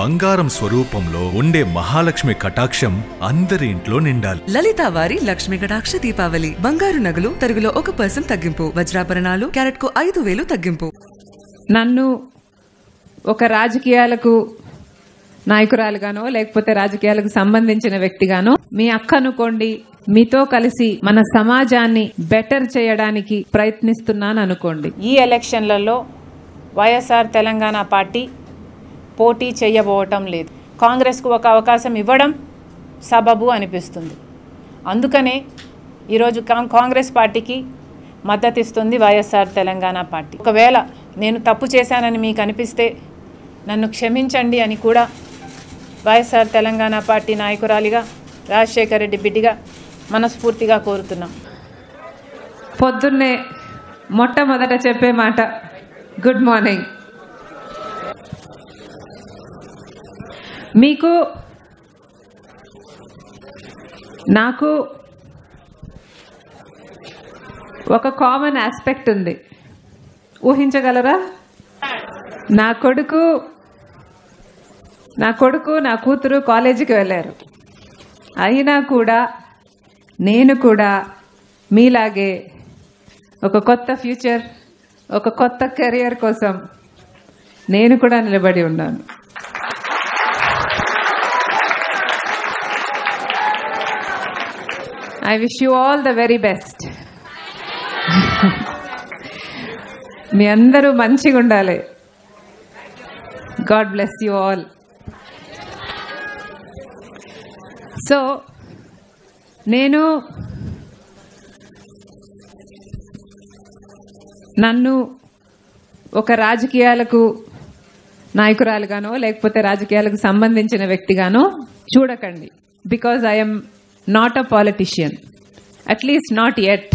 బంగారం స్వరూపంలో ఉండే మహాలక్ష్మి కటాక్షం అందరి ఇంట్లో నిండాలి. లలిత వారి లక్ష్మి కటాక్ష దీపావళి. బంగారు నగలు తరుగులో ఒక పర్సెంట్ తగ్గింపు. వజ్రాభరణాలు క్యారెట్కు ఐదు వేలు తగ్గింపు. నన్ను ఒక రాజకీయాలకు నాయకురాలుగానో లేకపోతే రాజకీయాలకు సంబంధించిన వ్యక్తిగానో మీ అక్క అనుకోండి మీతో కలిసి మన సమాజాన్ని బెటర్ చేయడానికి ప్రయత్నిస్తున్నాను అనుకోండి ఈ ఎలక్షన్లలో వైఎస్ఆర్ తెలంగాణ పార్టీ పోటీ చేయబోవటం లేదు. కాంగ్రెస్కు ఒక అవకాశం ఇవ్వడం సబబు అనిపిస్తుంది. అందుకనే ఈరోజు కాంగ్రెస్ పార్టీకి మద్దతు ఇస్తుంది వైఎస్ఆర్ తెలంగాణ పార్టీ. ఒకవేళ నేను తప్పు చేశానని మీకు అనిపిస్తే నన్ను క్షమించండి అని కూడా వైఎస్ఆర్ తెలంగాణ పార్టీ నాయకురాలిగా రాజశేఖర రెడ్డి బిడ్డిగా మనస్ఫూర్తిగా కోరుతున్నాం. పొద్దున్నే మొట్టమొదట చెప్పే మాట గుడ్ మార్నింగ్. మీకు నాకు ఒక కామన్ ఆస్పెక్ట్ ఉంది. ఊహించగలరా? నా కొడుకు నా కొడుకు నా కూతురు కాలేజీకి వెళ్ళారు. అయినా కూడా నేను కూడా మీలాగే ఒక కొత్త ఫ్యూచర్ ఒక కొత్త కెరియర్ కోసం నేను కూడా నిలబడి ఉన్నాను. I wish you all the very best మీ అందరూ మంచిగా ఉండాలి. God bless you all so నేను నన్ను ఒక రాజకీయాలకు నాయకురాలుగానో లేకపోతే రాజకీయాలకు సంబంధించిన వ్యక్తిగానో చూడకండి. Because I'm not a politician at least not at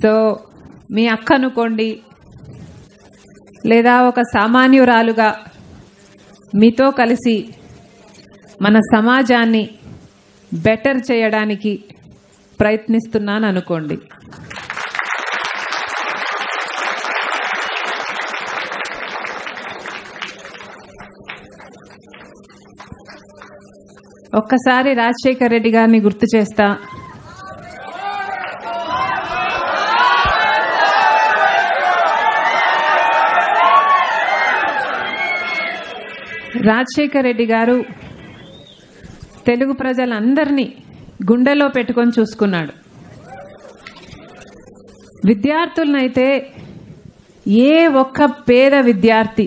so మీ అక్క అనుకోండి లేదా ఒక సామాన్యురాలుగా మీతో కలిసి మన సమాజాన్ని బెటర్ చేయడానికి ప్రయత్నిస్తున్నాను అనుకోండి ఒక్కసారి రాజశేఖర్ రెడ్డి గారిని గుర్తు చేస్తా. రాజశేఖర్ రెడ్డి గారు తెలుగు ప్రజలందరినీ గుండెలో పెట్టుకొని చూసుకున్నాడు. విద్యార్థులనైతే ఏ ఒక్క పేద విద్యార్థి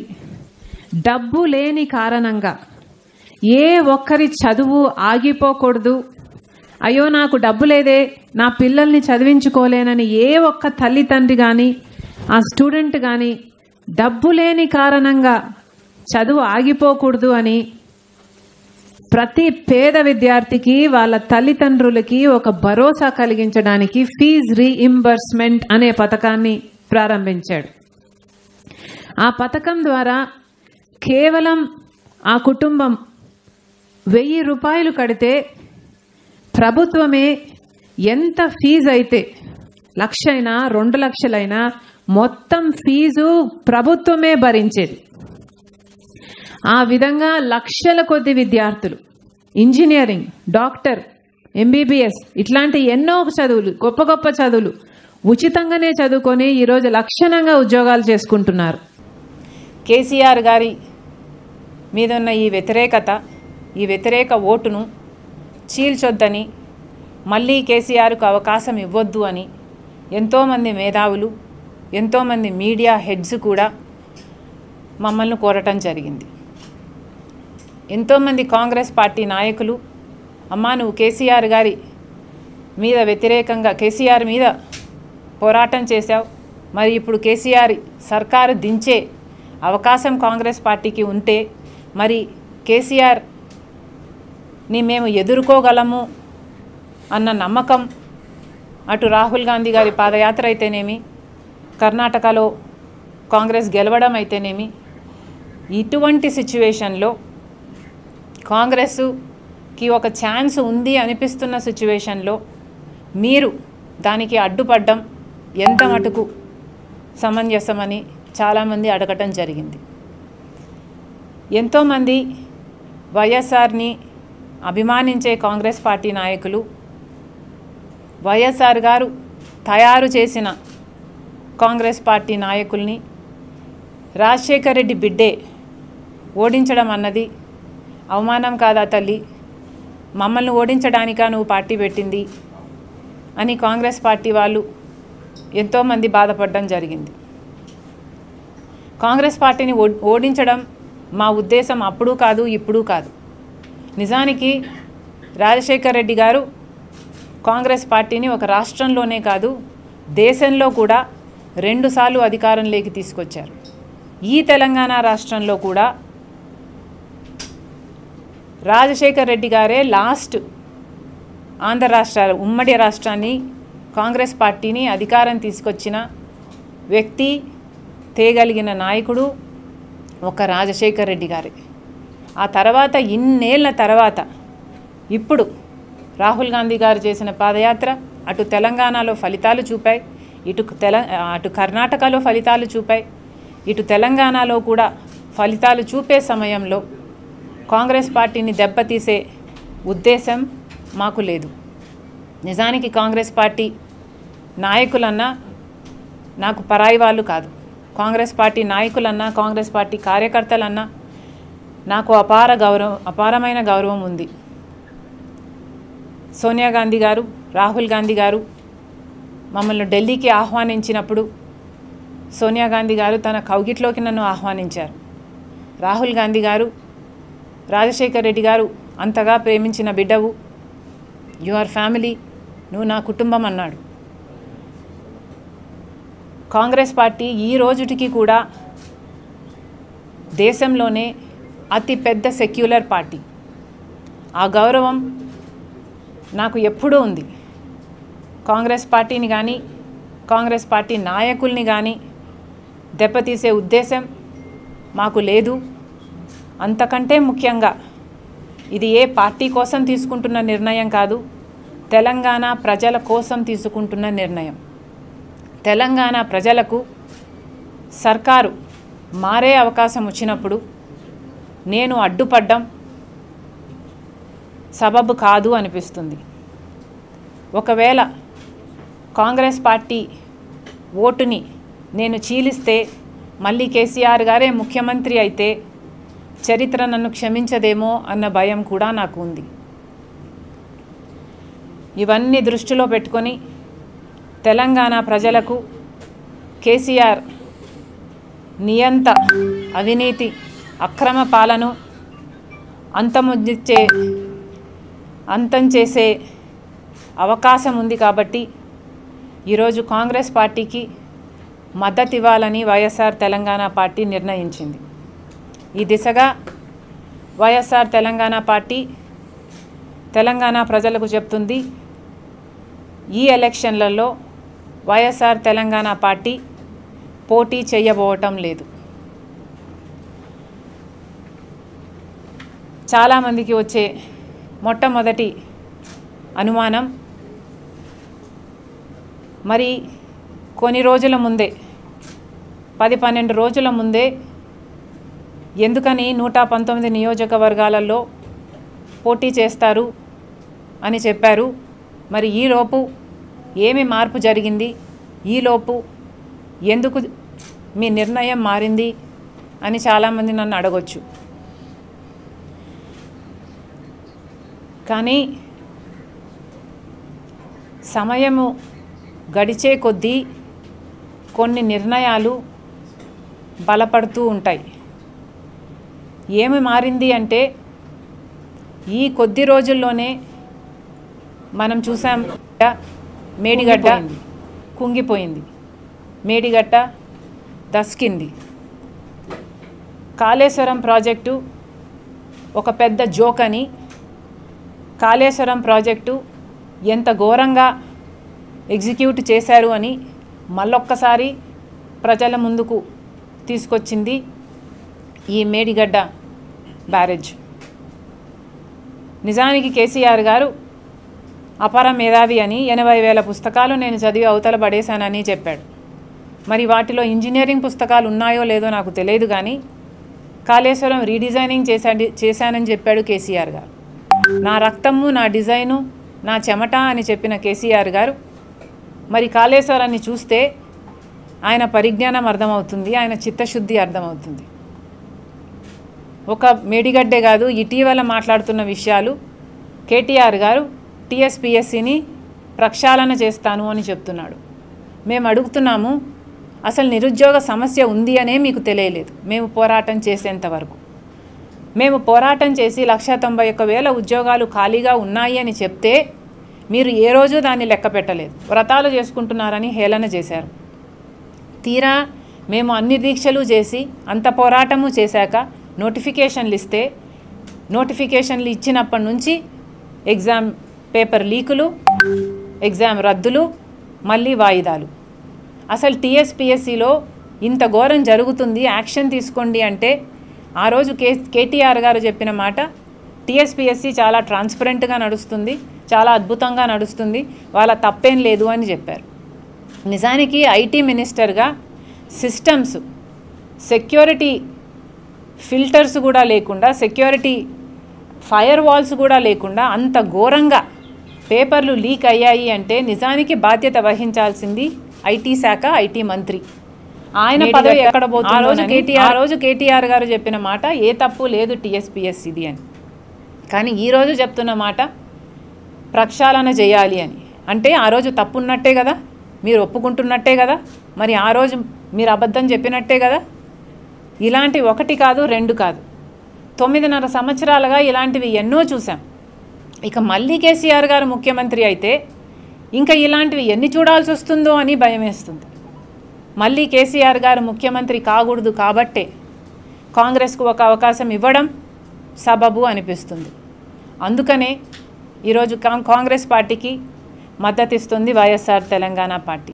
డబ్బు లేని కారణంగా ఏ ఒక్కరి చదువు ఆగిపోకూడదు. అయ్యో నాకు డబ్బు లేదే నా పిల్లల్ని చదివించుకోలేనని ఏ ఒక్క తల్లిదండ్రి కానీ ఆ స్టూడెంట్ కానీ డబ్బు లేని కారణంగా చదువు ఆగిపోకూడదు అని ప్రతి పేద విద్యార్థికి వాళ్ళ తల్లిదండ్రులకి ఒక భరోసా కలిగించడానికి ఫీజ్ రీఇంబర్స్మెంట్ అనే పథకాన్ని ప్రారంభించాడు. ఆ పథకం ద్వారా కేవలం ఆ కుటుంబం వెయ్యి రూపాయలు కడితే ప్రభుత్వమే ఎంత ఫీజు అయితే లక్షైనా రెండు లక్షలైనా మొత్తం ఫీజు ప్రభుత్వమే భరించేది. ఆ విధంగా లక్షల కొద్ది విద్యార్థులు ఇంజనీరింగ్ డాక్టర్ ఎంబీబీఎస్ ఇట్లాంటి ఎన్నో చదువులు గొప్ప గొప్ప చదువులు ఉచితంగానే చదువుకొని ఈరోజు లక్షణంగా ఉద్యోగాలు చేసుకుంటున్నారు. కేసీఆర్ గారి మీద ఉన్న ఈ వ్యతిరేకత ఈ వ్యతిరేక ఓటును చీల్చొద్దని మళ్ళీ కేసీఆర్కు అవకాశం ఇవ్వొద్దు అని ఎంతోమంది మేధావులు ఎంతోమంది మీడియా హెడ్స్ కూడా మమ్మల్ని కోరటం జరిగింది. ఎంతోమంది కాంగ్రెస్ పార్టీ నాయకులు అమ్మా నువ్వు కేసీఆర్ గారి మీద వ్యతిరేకంగా కేసీఆర్ మీద పోరాటం చేశావు. మరి ఇప్పుడు కేసీఆర్ సర్కారు దించే అవకాశం కాంగ్రెస్ పార్టీకి ఉంటే మరి కేసీఆర్ ని మేము ఎదుర్కోగలము అన్న నమ్మకం అటు రాహుల్ గాంధీ గారి పాదయాత్ర అయితేనేమి కర్ణాటకలో కాంగ్రెస్ గెలవడం అయితేనేమి ఇటువంటి సిచ్యువేషన్లో కాంగ్రెస్కి ఒక ఛాన్స్ ఉంది అనిపిస్తున్న సిచ్యువేషన్లో మీరు దానికి అడ్డుపడ్డం ఎంత మటుకు సమంజసమని చాలామంది అడగటం జరిగింది. ఎంతోమంది వైఎస్ఆర్ని అభిమానించే కాంగ్రెస్ పార్టీ నాయకులు వైఎస్ఆర్ గారు తయారు చేసిన కాంగ్రెస్ పార్టీ నాయకుల్ని రాజశేఖర్ రెడ్డి బిడ్డే ఓడించడం అన్నది అవమానం కాదా తల్లి? మమ్మల్ని ఓడించడానికా నువ్వు పార్టీ పెట్టింది? అని కాంగ్రెస్ పార్టీ వాళ్ళు ఎంతోమంది బాధపడడం జరిగింది. కాంగ్రెస్ పార్టీని ఓ- ఓడించడం మా ఉద్దేశం అప్పుడు కాదు ఇప్పుడు కాదు. నిజానికి రాజశేఖర్ రెడ్డి గారు కాంగ్రెస్ పార్టీని ఒక రాష్ట్రంలోనే కాదు దేశంలో కూడా రెండుసార్లు అధికారంలోకి తీసుకొచ్చారు. ఈ తెలంగాణ రాష్ట్రంలో కూడా రాజశేఖర్ రెడ్డి గారే లాస్ట్ ఆంధ్ర రాష్ట్ర ఉమ్మడి రాష్ట్రాన్ని కాంగ్రెస్ పార్టీని అధికారం తీసుకొచ్చిన వ్యక్తి తేగలిగిన నాయకుడు ఒక రాజశేఖర్ రెడ్డి గారే. ఆ తర్వాత ఇన్నేళ్ళ తర్వాత ఇప్పుడు రాహుల్ గాంధీ గారు చేసిన పాదయాత్ర అటు తెలంగాణలో ఫలితాలు చూపాయి ఇటు తెల అటు కర్ణాటకలో ఫలితాలు చూపాయి ఇటు తెలంగాణలో కూడా ఫలితాలు చూపే సమయంలో కాంగ్రెస్ పార్టీని దెబ్బతీసే ఉద్దేశం మాకు లేదు. నిజానికి కాంగ్రెస్ పార్టీ నాయకులన్నా నాకు పరాయి వాళ్ళు కాదు. కాంగ్రెస్ పార్టీ నాయకులన్నా కాంగ్రెస్ పార్టీ కార్యకర్తలన్నా నాకు అపార గౌరవం అపారమైన గౌరవం ఉంది. సోనియా గాంధీ గారు రాహుల్ గాంధీ గారు మమ్మల్ని ఢిల్లీకి ఆహ్వానించినప్పుడు సోనియా గాంధీ గారు తన కౌగిట్లోకి నన్ను ఆహ్వానించారు. రాహుల్ గాంధీ గారు రాజశేఖర్ రెడ్డి గారు అంతగా ప్రేమించిన బిడ్డవు. యువర్ ఫ్యామిలీ నువ్వు నా కుటుంబం అన్నాడు. కాంగ్రెస్ పార్టీ ఈ రోజుటికి కూడా దేశంలోనే అతిపెద్ద సెక్యులర్ పార్టీ. ఆ గౌరవం నాకు ఎప్పుడూ ఉంది. కాంగ్రెస్ పార్టీని కానీ కాంగ్రెస్ పార్టీ నాయకుల్ని కానీ దెబ్బతీసే ఉద్దేశం మాకు లేదు. అంతకంటే ముఖ్యంగా ఇది ఏ పార్టీ కోసం తీసుకుంటున్న నిర్ణయం కాదు తెలంగాణ ప్రజల కోసం తీసుకుంటున్న నిర్ణయం. తెలంగాణ ప్రజలకు సర్కారు మారే అవకాశం వచ్చినప్పుడు నేను అడ్డుపడ్డం సబబు కాదు అనిపిస్తుంది. ఒకవేళ కాంగ్రెస్ పార్టీ ఓటుని నేను చీలిస్తే మళ్ళీ కేసీఆర్ గారే ముఖ్యమంత్రి అయితే చరిత్ర నన్ను క్షమించదేమో అన్న భయం కూడా నాకు ఉంది. ఇవన్నీ దృష్టిలో పెట్టుకొని తెలంగాణ ప్రజలకు కేసీఆర్ నియంత అవినీతి అక్రమ పాలను అంతముచ్చే అంతం చేసే అవకాశం ఉంది కాబట్టి ఈరోజు కాంగ్రెస్ పార్టీకి మద్దతు ఇవ్వాలని వైఎస్ఆర్ తెలంగాణ పార్టీ నిర్ణయించింది. ఈ దిశగా వైఎస్ఆర్ తెలంగాణ పార్టీ తెలంగాణ ప్రజలకు చెప్తుంది ఈ ఎలక్షన్లలో వైఎస్ఆర్ తెలంగాణ పార్టీ పోటీ చేయబోవటం లేదు. చాలామందికి వచ్చే మొట్టమొదటి అనుమానం మరి కొన్ని రోజుల ముందే పది పన్నెండు రోజుల ముందే ఎందుకని నూట పంతొమ్మిది నియోజకవర్గాలలో పోటీ చేస్తారు అని చెప్పారు. మరి ఈలోపు ఏమి మార్పు జరిగింది? ఈలోపు ఎందుకు మీ నిర్ణయం మారింది? అని చాలామంది నన్ను అడగొచ్చు. కానీ సమయము గడిచే కొద్దీ కొన్ని నిర్ణయాలు బలపడుతూ ఉంటాయి. ఏమి మారింది అంటే ఈ కొద్ది రోజుల్లోనే మనం చూసాం మేడిగడ్డ కుంగిపోయింది. మేడిగడ్డ దస్కింది. కాళేశ్వరం ప్రాజెక్టు ఒక పెద్ద జోక్ అని కాళేశ్వరం ప్రాజెక్టు ఎంత ఘోరంగా ఎగ్జిక్యూట్ చేశారు అని మళ్ళొక్కసారి ప్రజల ముందుకు తీసుకొచ్చింది ఈ మేడిగడ్డ బ్యారేజ్. నిజానికి కేసీఆర్ గారు అపర మేధావి అని ఎనభై వేల పుస్తకాలు నేను చదివి అవతల పడేశానని చెప్పాడు. మరి వాటిలో ఇంజనీరింగ్ పుస్తకాలు ఉన్నాయో లేదో నాకు తెలియదు కానీ కాళేశ్వరం రీడిజైనింగ్ చేశాడు చేశానని చెప్పాడు కేసీఆర్ గారు. నా రక్తము నా డిజైను నా చెమట అని చెప్పిన కేసీఆర్ గారు మరి కాళేశ్వరాన్ని చూస్తే ఆయన పరిజ్ఞానం అర్థమవుతుంది ఆయన చిత్తశుద్ధి అర్థమవుతుంది. ఒక మేడిగడ్డే కాదు ఇటీవల మాట్లాడుతున్న విషయాలు కేటీఆర్ గారు టీఎస్పిఎస్సిని ప్రక్షాళన చేస్తాను అని చెప్తున్నాడు. మేము అడుగుతున్నాము అసలు నిరుద్యోగ సమస్య ఉంది అనే మీకు తెలియలేదు. మేము పోరాటం చేసేంత వరకు. మేము పోరాటం చేసి లక్ష తొంభై ఒక్క వేల ఉద్యోగాలు ఖాళీగా ఉన్నాయి అని చెప్తే మీరు ఏ రోజు దాన్ని లెక్క పెట్టలేదు. వ్రతాలు చేసుకుంటున్నారని హేళన చేశారు. తీరా మేము అన్ని దీక్షలు చేసి అంత పోరాటము చేశాక నోటిఫికేషన్లు ఇస్తే నోటిఫికేషన్లు ఇచ్చినప్పటి నుంచి ఎగ్జామ్ పేపర్ లీకులు ఎగ్జామ్ రద్దులు మళ్ళీ వాయిదాలు. అసలు టీఎస్పిఎస్సిలో ఇంత ఘోరం జరుగుతుంది యాక్షన్ తీసుకోండి అంటే ఆ రోజు కే కేటీఆర్ గారు చెప్పిన మాట టీఎస్పిఎస్సి చాలా ట్రాన్స్పరెంట్గా నడుస్తుంది చాలా అద్భుతంగా నడుస్తుంది వాళ్ళ తప్పేం లేదు అని చెప్పారు. నిజానికి ఐటీ మినిస్టర్గా సిస్టమ్స్ సెక్యూరిటీ ఫిల్టర్స్ కూడా లేకుండా సెక్యూరిటీ ఫైర్ వాల్స్ కూడా లేకుండా అంత ఘోరంగా పేపర్లు లీక్ అయ్యాయి అంటే నిజానికి బాధ్యత వహించాల్సింది ఐటీ శాఖ ఐటీ మంత్రి. ఆయన పదవి ఎక్కడ పోతుంది ఆ రోజు కేటీఆర్ ఆ రోజు కేటీఆర్ గారు చెప్పిన మాట ఏ తప్పు లేదు టీఎస్పీఎస్ ఇది అని. కానీ ఈ రోజు చెప్తున్న మాట ప్రక్షాళన చేయాలి అని. అంటే ఆ రోజు తప్పున్నట్టే కదా మీరు ఒప్పుకుంటున్నట్టే కదా మరి ఆ రోజు మీరు అబద్ధం చెప్పినట్టే కదా. ఇలాంటి ఒకటి కాదు రెండు కాదు. తొమ్మిదిన్నర సంవత్సరాలుగా ఇలాంటివి ఎన్నో చూసాం ఇక మళ్ళీ కేసీఆర్ గారు ముఖ్యమంత్రి అయితే ఇంకా ఇలాంటివి ఎన్ని చూడాల్సి వస్తుందో అని భయం వేస్తుంది మళ్ళీ కేసీఆర్ గారు ముఖ్యమంత్రి కాకూడదు కాబట్టే కాంగ్రెస్కు ఒక అవకాశం ఇవ్వడం సబబు అనిపిస్తుంది. అందుకనే ఈరోజు కాంగ్రెస్ పార్టీకి మద్దతిస్తుంది వైఎస్ఆర్ తెలంగాణ పార్టీ.